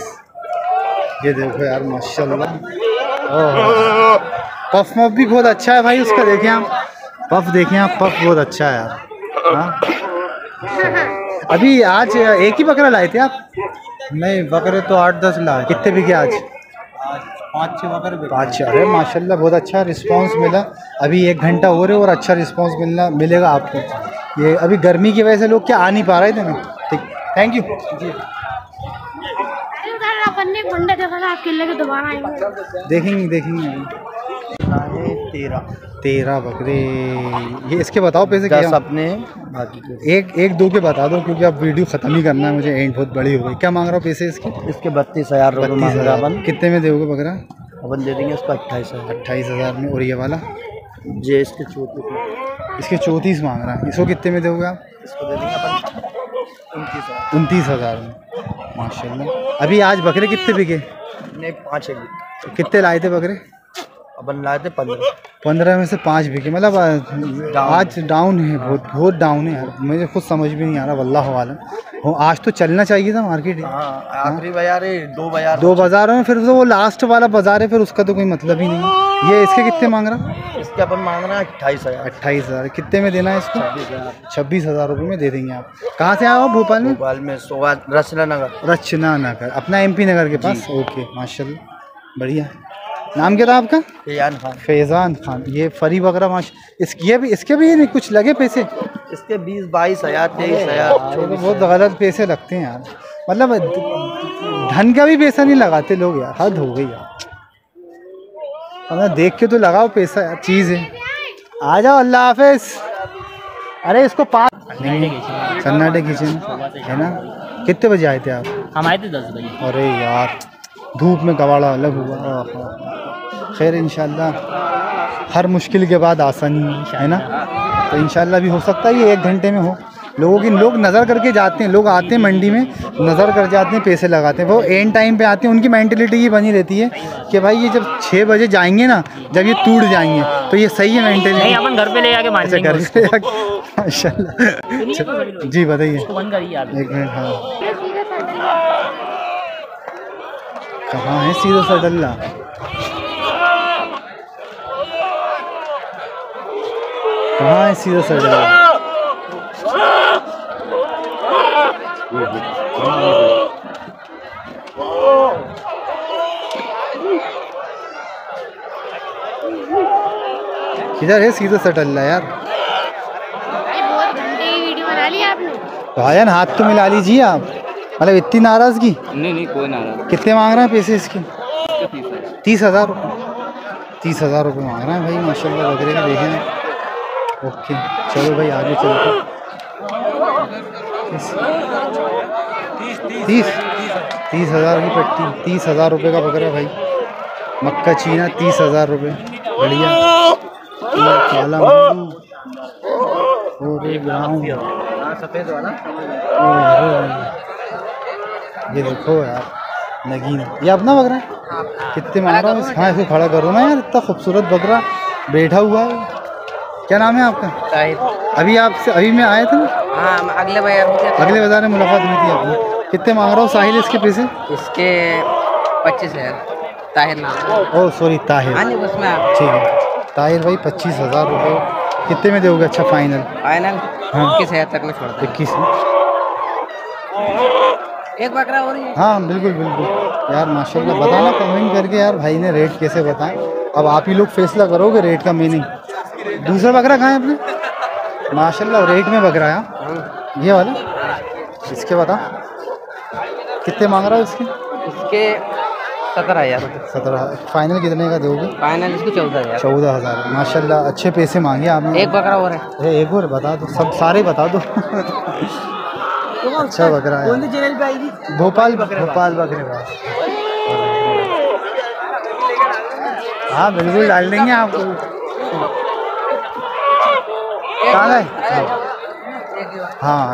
ये देखो यार माशाल्लाह। ओह। पफ मफ भी बहुत अच्छा है भाई उसका देखें आप। पफ देखें आप पफ बहुत अच्छा है यार। हाँ। अभी आज एक ही बकरा लाए थे आप? नहीं बकरे तो आठ दस लाख कितने बिके आज? आज पाँच छः बकरे पाँच छः है माशाल्लाह बहुत अच्छा रिस्पांस मिला। अभी एक घंटा हो रहा है और अच्छा रिस्पांस मिलना मिलेगा आपको। ये अभी गर्मी की वजह से लोग क्या आ नहीं पा रहे थे ना? ठीक। थैंक यू जी। अरे देखा था के दोबारा आएँगे देखेंगे देखेंगे। हाँ, तेरह तेरह बकरे। ये इसके बताओ पैसे क्या अपने बाकी एक एक दो के बता दो क्योंकि अब वीडियो ख़त्म ही करना है मुझे एंड बहुत बड़ी हो गई। क्या मांग रहा हो पैसे इसके? इसके बत्तीस हज़ार बत्तीस हज़ार। कितने में दोगे बकरा? अपन दे देंगे इसको अट्ठाईस हज़ार। अट्ठाईस हज़ार में और ये वाला? जे इसके चौतीस इसके चौंतीस मांग रहा है। इसको कितने में दोगे आप? इसको दे देंगे अपन उनतीस हज़ार। उनतीस हज़ार में। माशाल्लाह। अभी आज बकरे कितने बिके? नहीं पाँच कितने लाए थे बकरे? अपन लाए थे पंद्रह पंद्रह में से पाँच बिके मतलब आज डाउन है बहुत बहुत डाउन है यार। मुझे खुद समझ भी नहीं आ रहा वल्लाह वालम हो आज तो चलना चाहिए था मार्केट हाँ आखिरी बाज़ार है दो बाज़ार दो बाज़ारों में फिर तो वो लास्ट वाला बाज़ार है फिर उसका तो कोई मतलब ही नहीं है। ये इसके कितने मांग रहा? इसके अपन मांग रहे हैं अट्ठाईस हज़ार। अट्ठाईस हज़ार। कितने में देना है इसको? छब्बीस हज़ार। रुपये में दे देंगे आप। कहाँ से आए हो? भोपाल में? भोपाल में सोवा रसला नगर। रचना नगर। अपना एमपी नगर के पास? ओके माशाल्लाह। बढ़िया। नाम क्या था आपका? यान खान। फैज़ान खान। ये फरी बकरा माश इस ये भी इसके भी नहीं कुछ लगे पैसे? इसके बीस बाईस हज़ार तेईस हज़ार। तो बहुत गलत पैसे लगते हैं यार। मतलब धन का भी पैसा नहीं लगाते लोग यार। हद हो गई यार। हमें देख के तो लगाओ पैसा यार चीज़। है आ जाओ अल्लाह हाफिज। अरे इसको पास सन्नाटे किचन है ना? कितने बजे आए थे आप? हम आए थे दस बजे। अरे यार। धूप में कबाड़ा अलग हुआ। खैर इंशाल्लाह हर मुश्किल के बाद आसानी है ना? तो इंशाल्लाह भी हो सकता है ये एक घंटे में हो। लोगों की लोग नज़र करके जाते हैं लोग आते हैं मंडी में नज़र कर जाते हैं पैसे लगाते हैं। वो एंड टाइम पे आते हैं उनकी मेंटेलिटी ये बनी रहती है कि भाई ये जब छः बजे जाएँगे ना जब ये टूट जाएँगे तो ये सही है नहीं अपन घर पे ले जाके अच्छा घर पे माशाल्लाह। जी बताइए। एक मिनट हाँ। कहाँ है सीधा सा डल्ला? कहाँ है सीधा सा डल्ला? किधर है सीधा सा डल्ला यार? भाई बहुत घंटे वीडियो बना ली आपने। भाईजान हाथ तो मिला लीजिए आप। मतलब इतनी नाराज़गी? नहीं नहीं कोई नाराज़ कितने मांग रहे हैं पैसे इसके? तीस हज़ार रुपये तीस हज़ार रुपये मांग रहे हैं भाई माशाल्लाह बकरे के देखे हैं। ओके चलो भाई आगे चलते तीस तीस हज़ार की पट्टी तीस हज़ार रुपये का बकरा भाई। मक्का चीना तीस हज़ार रुपये बढ़िया। काला और ब्राउन सफ़ेद वाला। ये देखो यार नगीन। ये अपना बकरा है? कितने मार रहा है हाँ इसको खड़ा करो ना यार इतना खूबसूरत बकरा। बैठा हुआ है। क्या नाम है आपका? अभी आपसे अभी मैं आया था ना? हाँ अगले बाज़ार अगले बाज़ार में मुलाकात हुई थी आपने कितने मांग रहा हूँ? साहिल इसके पैसे? इसके पच्चीस हज़ार। ताहिर नाम ओह सॉरी ताहिर। हाँ उसमें ठीक है। ताहिर भाई पच्चीस हज़ार रुपये। कितने में दोगे? अच्छा फाइनल फाइनल हाँ। इक्कीस हज़ार तक में छोड़ इक्कीस में। एक बकरा हो रही है। हाँ बिल्कुल बिल्कुल। यार माशाल्लाह बताना कमेंट करके यार भाई ने रेट कैसे बताएँ? अब आप ही लोग फैसला करोगे रेट का मीनिंग दूसरा बकरा कहाँ है अपने? माशाल्लाह रेट में बकरा है हाँ? ये वाला? इसके बता कितने मांग रहा है इसके इसके सत्रह हज़ार। सत्रह फाइनल कितने का दोगे? फाइनल इसको चौदह हज़ार। चौदह हज़ार। माशाल्लाह अच्छे पैसे मांगे आपने। एक बकरा और है। एक और बता दो। सब सारे बता दो। अच्छा बकरा है। चैनल पे आएगी भोपाल भोपाल बकरे पास हाँ बिल्कुल डाल देंगे आपको। कहाँ गए? हाँ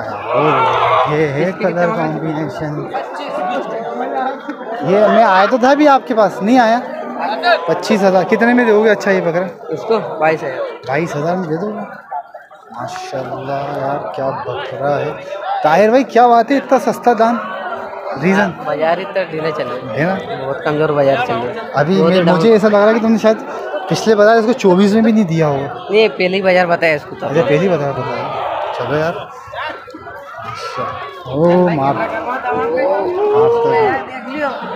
ये है कलर कॉम्बिनेशन ये मैं आया तो था भी आपके पास नहीं आया? पच्चीस हज़ार। कितने में दोगे अच्छा ये बकरा? इसको बाईस हज़ार। बाईस हज़ार में दे दोगे? माशाल्लाह यार क्या बकरा है। ताहिर भाई क्या बात है इतना सस्ता दाम? रीज़न बाज़ार इतना ढीले चल रहे है। ना हैं बहुत कमज़ोर बाज़ार चल रहे हैं। अभी बहुत मुझे ऐसा लग रहा है कि तुमने शायद पिछले बाज़ार इसको चौबीस में भी नहीं दिया होगा। नहीं पहले ही बाज़ार बताया इसको तो। अरे पहली बाज़ार बताया। चलो यार। अच्छा। ओ मार।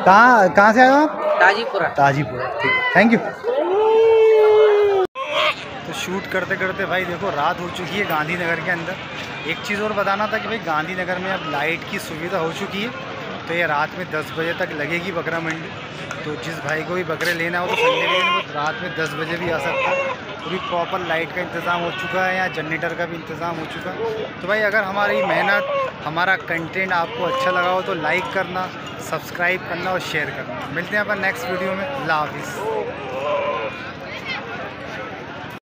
कहाँ कहाँ से आए आप? ताजीपुरा। ताजीपुरा ठीक थैंक यू तो शूट करते करते भाई देखो रात हो चुकी है गांधीनगर के अंदर। एक चीज़ और बताना था कि भाई गांधीनगर में अब लाइट की सुविधा हो चुकी है तो ये रात में दस बजे तक लगेगी बकरा मंडी। तो जिस भाई को भी बकरे लेना हो तो संडे के दिन रात में दस बजे भी आ सकता है। पूरी प्रॉपर लाइट का इंतज़ाम हो चुका है या जनरेटर का भी इंतज़ाम हो चुका है। तो भाई अगर हमारी मेहनत, हमारा कंटेंट आपको अच्छा लगा हो तो लाइक करना सब्सक्राइब करना और शेयर करना। मिलते हैं अपन नेक्स्ट वीडियो में। लाफिज़